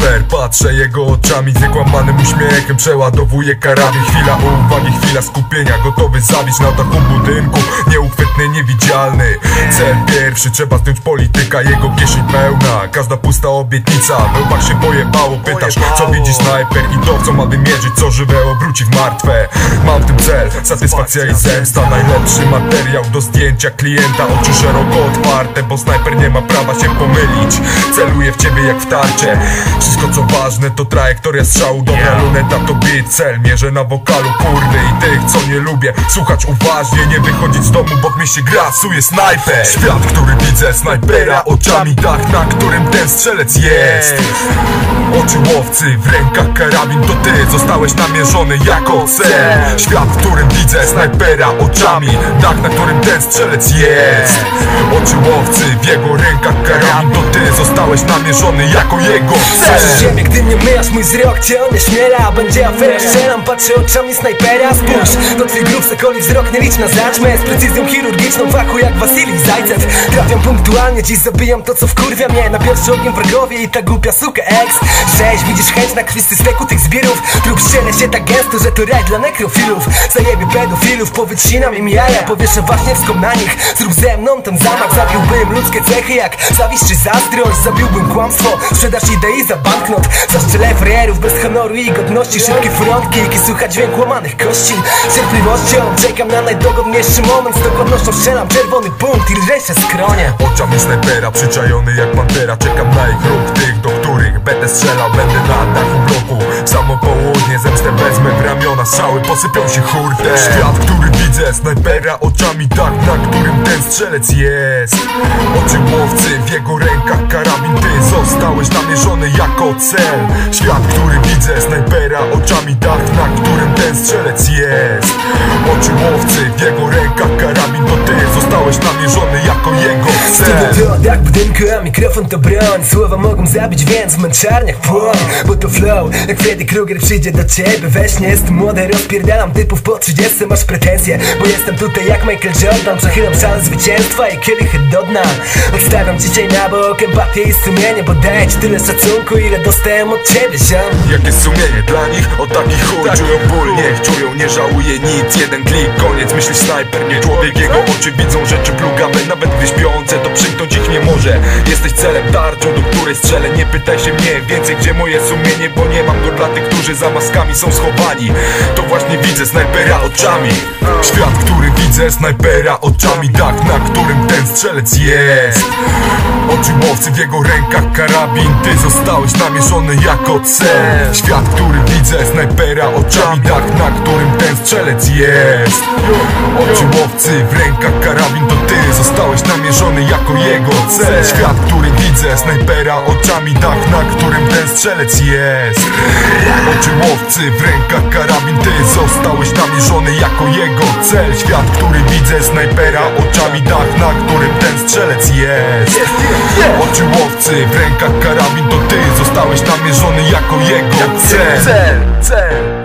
snajper Patrzę jego oczami z niekłamanym uśmiechem Przeładowuje karabin. Chwila uwagi, chwila skupienia Gotowy zabić na taką budynku. Nieuchwytny, niewidzialny. Cel pierwszy, trzeba zdjąć polityka Jego kieszeń pełna, każda pusta obietnica No tak się pojebało, pytasz Co widzi snajper i to co ma wymierzyć Co żywe obróci w martwe. Mam w tym cel, satysfakcja i zemsta. Najlepszy materiał do zdjęcia klienta. Oczy szeroko otwarte, bo snajper nie ma prawa się pomylić. Celuję w ciebie jak w tarcie Wszystko co ważne to trajektoria strzału. Dobra luneta to beat, cel Mierzę na wokalu kurwy i tych co nie lubię. Słuchać uważnie, nie wychodzić z domu, bo w mieście grasuje snajper. Świat, który widzę, snajpera oczami Dach, na którym ten strzelec jest Oczy łowcy, w rękach karabin To ty zostałeś namierzony jako cel Świat, w którym widzę snajpera oczami Dach, na którym ten strzelec jest. Oczy łowcy, w jego rękach karabin To ty zostałeś namierzony jako jego cel ziemię, gdy mnie myjasz, mój wzrok cię onieśmiela. Będzie afera, strzelam, patrzę oczami snajpera. Spójrz, to twój grób sekoli wzrok, nie licz na zaćmę Z precyzją chirurgiczną fachu jak Wasilij Zajcew. Trafiam punktualnie, dziś zabijam to co wkurwia mnie. Na pierwszy ogień wrogowie i ta głupia suka ex Cześć, widzisz chęć na krwisty steku tych zbirów? Trup ściele się tak gęsto, że to raj dla nekrofilów. Zajebie pedofilów, powycinam im jaja Powieszę waśniewską na nich, zrób ze mną ten zamach. Zabiłbym ludzkie cechy jak zawiść czy zazdrość. Zabiłbym kłamstwo, sprzedaż idei za banknot. Zaszczelę frierów bez honoru i godności. Szybkie frontki, słuchać dźwięk łamanych kości. Cierpliwością czekam na najdogodniejszy moment Z dokładnością strzelam czerwony punkt i lżejsze skronie. Oczami snajpera przyczajony jak pantera. Czekam na ich ruch, tych do których będę strzelał Będę na dachu bloku. Samo południe Zemstę wezmę w ramiona, strzały posypią się hurtem Świat, który widzę, snajpera oczami. Tak, na którym ten strzelec jest. Oczy łowcy, w jego rękach karabin Ty? Zostałeś namierzony jako cel. Świat, który widzę, snajpera oczami. Tak, na którym ten strzelec jest. Oczy łowcy, w jego rękach zostałeś namierzony jako jego cel. Studio to dach budynku, a mikrofon to broń. Słowa mogą zabić, więc w męczarniach płoń. Bo to flow, jak Freddy Krueger przyjdzie do ciebie. We śnie jest młody, rozpierdalam typów po 30 Masz pretensje, bo jestem tutaj jak Michael Jordan. Przechylam szal zwycięstwa i kielichy do dna. Odstawiam dzisiaj na bok empatię i sumienie Bo daję ci tyle szacunku, ile dostałem od ciebie, ziom. Jakie sumienie dla nich? O taki chuj Czują ból, niech czują, nie żałuje nic. Jeden klik, koniec, myśli snajper, nie człowiek. Jego oczy widzą rzeczy plugawe Nawet gdy śpiące, to przymknąć ich nie może. Jesteś celem, tarczą, do której strzelę. Nie pytaj się mnie więcej, gdzie moje sumienie Bo nie mam go dla tych, którzy za maskami są schowani. To właśnie widzę snajpera oczami. Świat, który widzę, snajpera oczami. Dach, na którym ten strzelec jest. Oczy w jego rękach karabin Ty zostałeś namierzony jako cel. Świat, który widzę, snajpera oczami. Dach, na którym ten strzelec jest. Oczy w Świat, który widzę, snajpera oczami Dach, na którym ten strzelec jest. Oczy łowcy w rękach karabin Ty zostałeś namierzony jako jego cel. Świat, który widzę, snajpera oczami Dach, na którym ten strzelec jest. Oczy łowcy w rękach karabin To ty zostałeś namierzony jako jego cel. Cel, cel